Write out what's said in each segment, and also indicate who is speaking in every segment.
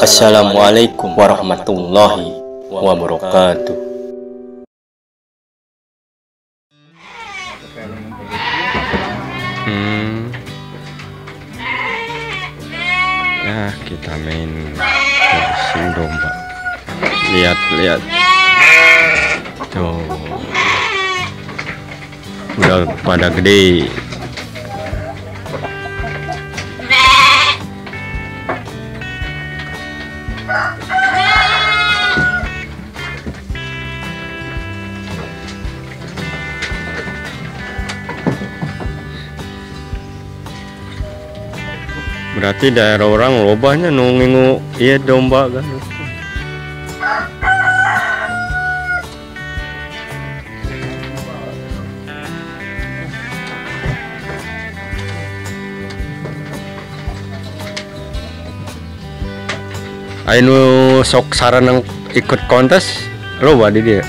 Speaker 1: Assalamualaikum warahmatullahi wabarakatuh.
Speaker 2: Hmm. Ya, kita main racing domba. Lihat, lihat. Tuh. Udah pada gede. Berarti daerah orang lobanya nungingu iya domba kan. Ainu sok saran ikut kontes loba di dia.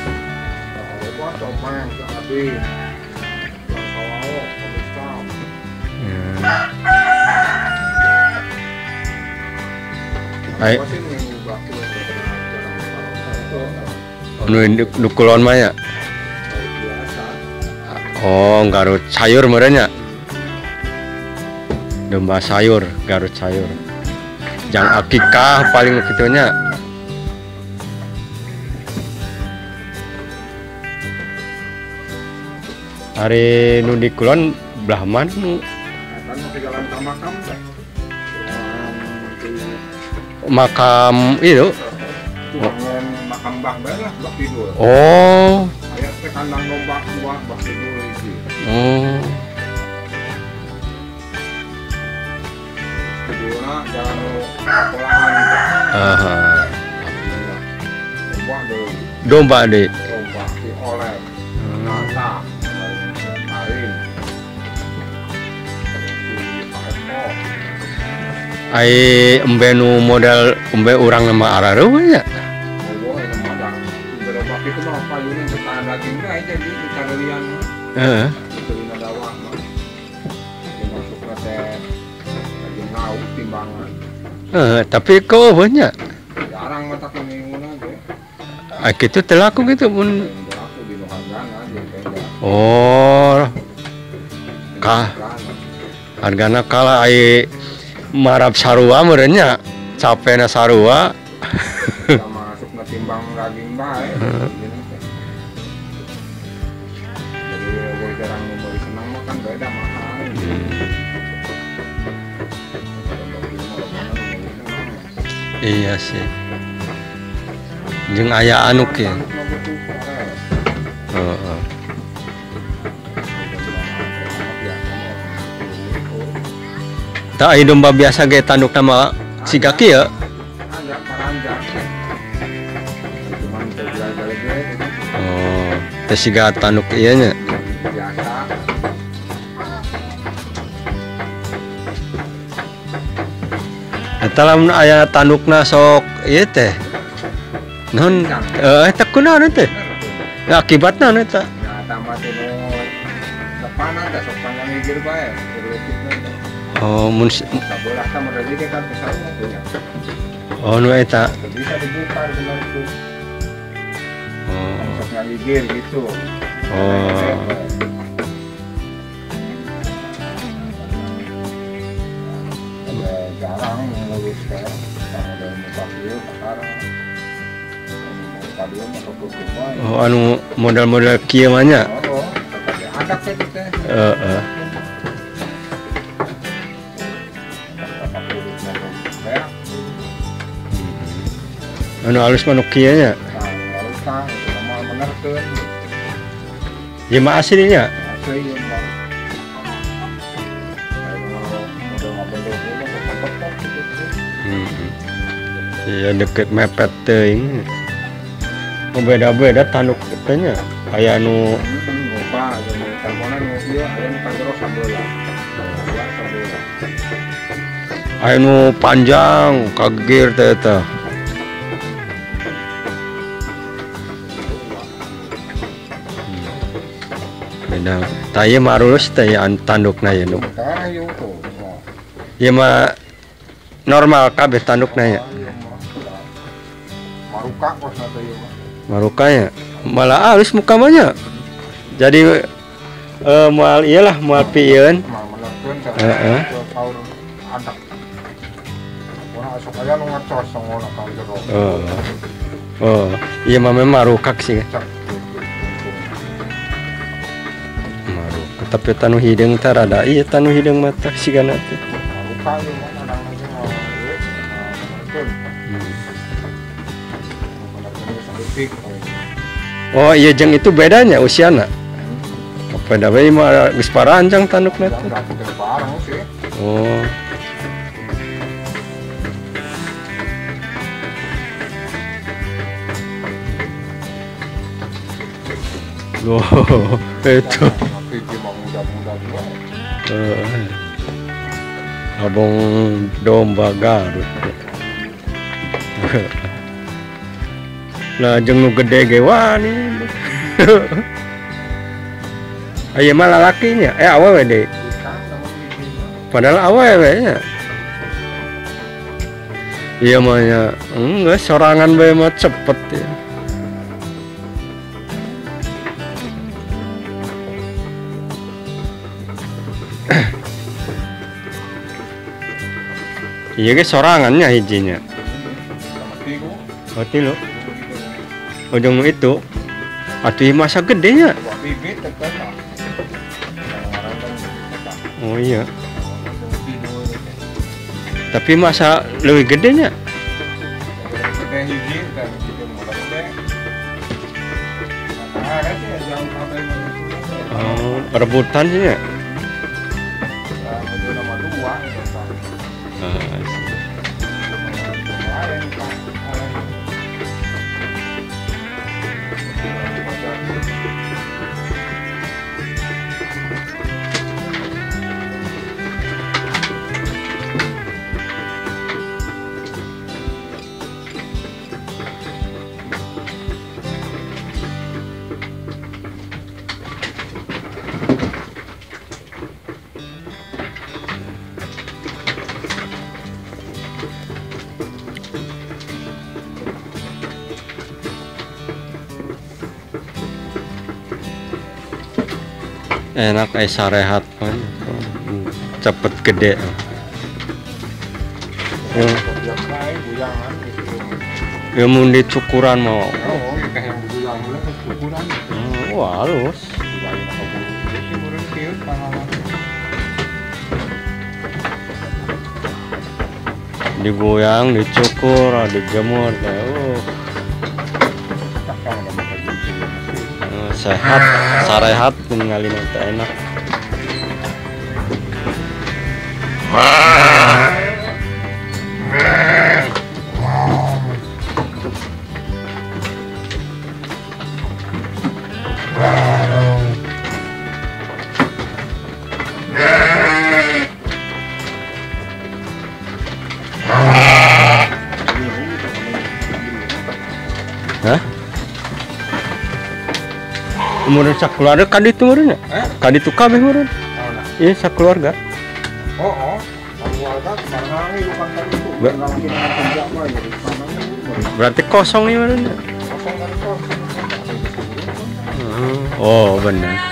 Speaker 2: Ay, nu nu kulon mah ya? Oh, garut sayur merenya. Domba sayur, garut sayur. Yang akikah paling gitunya. Hari nu di kulon belah nu makam itu?
Speaker 3: Makam lah.
Speaker 2: Oh,
Speaker 3: kandang domba
Speaker 2: oh.
Speaker 3: Kidulna jalan nu sekolahan
Speaker 2: Aha.
Speaker 3: domba deui.
Speaker 2: Domba deh.
Speaker 3: Domba dioleh. Nata. Kain.
Speaker 2: Ai embe nu modal embe urang nama.
Speaker 3: Oh. Berapa itu mah dicarian
Speaker 2: Heeh. Heeh, tapi kok banyak.
Speaker 3: Jarang mata kuningun aja.
Speaker 2: Ah gitu telaku gitu pun. Oh, kah hargana kala ai marap sarua merenya. Capena sarua.
Speaker 3: Kita masuk timbang daging bae.
Speaker 2: Iya sih. Jeung aya anu ke. Heeh. Tak ai domba biasa ge tanduk nama si kaki ya.
Speaker 3: Ada
Speaker 2: Oh, teh siga tanduk ieu nya. Eta lamun aya tandukna sok ieu teh. Non eh eta kunaon teh? Ya akibatna anu eta.
Speaker 3: Ya tambah depanan teh sok panjang higir bae.
Speaker 2: Oh, mun
Speaker 3: sama dia kan punya.
Speaker 2: oh nu eta.
Speaker 3: Bisa dibuka dengan itu.
Speaker 2: Oh.
Speaker 3: Higir gitu.
Speaker 2: Oh.
Speaker 3: Sekarang. Bae.
Speaker 2: Oh anu model-model kieu mah nya.
Speaker 3: Oh, teh urutnya tuh. Kayak,
Speaker 2: Anu alus manuk kieu nya.
Speaker 3: menerkeun.
Speaker 2: Ieu mah aslinya.
Speaker 3: Asli
Speaker 2: Iya deket mepet teuing. Oh beda-beda tanduk teh nya. Aya anu
Speaker 3: Hmm, lupa, teleponan nu ieu aya nu kagero sabeula. Dua sabeula.
Speaker 2: aya nu panjang kagir teh eta. beda taya marulus taya an tandukna ya nu
Speaker 3: Kayu tuh. Wah,
Speaker 2: ya mah normal kabeh tandukna ya
Speaker 3: kayu mah. Maruka kos nata ieu mah.
Speaker 2: marukanya malah halus muka mahnya jadi eh moal iyalah moal pieun. Heeh. oh. Oh iya mah memang marukak sih. Marukak tapi tanu hidung tarada iya tanu hidung mata sigana teh.
Speaker 3: Maruka
Speaker 2: oh iya jeng itu bedanya usiana pada bayi mah geus paranjang tandukna
Speaker 3: Yang
Speaker 2: teh
Speaker 3: berarti teh bareng sih.
Speaker 2: oh. Loh, itu.
Speaker 3: Mah
Speaker 2: eh, abang domba Garut. Lah jeung nu gede ge wani. Aya mah lalakinya, eh awewe deh. Padahal awewe nya. Iya mah nya, enggak sorangan bae mah cepet ya. Iya ge sorangannya hijinya.
Speaker 3: Sama tigu.
Speaker 2: Ujung itu. Ieu masa gedenya. Oh iya. Tapi masa lebih gedenya. Oh, rebutan sih ya. Enak eh sarehat man. cepet gede ya,
Speaker 3: gitu.
Speaker 2: ya mun dicukuran mau
Speaker 3: Oh, ya.
Speaker 2: Hmm, wah halus digoyang dicukur dijemur teh sehat sarehat ninggalin teh enak Hah? Umurnya sakeluarga kan itu umurnya?
Speaker 3: Eh?
Speaker 2: Kan itu kabeh umurnya?
Speaker 3: Oh, nah.
Speaker 2: Iya sakeluarga.
Speaker 3: Oh, oh. Keluarga ke mana nih bukan kan itu. Ya.
Speaker 2: Berarti kosong nih umurnya.
Speaker 3: kosong kan kosong.
Speaker 2: Hmm. Oh benar.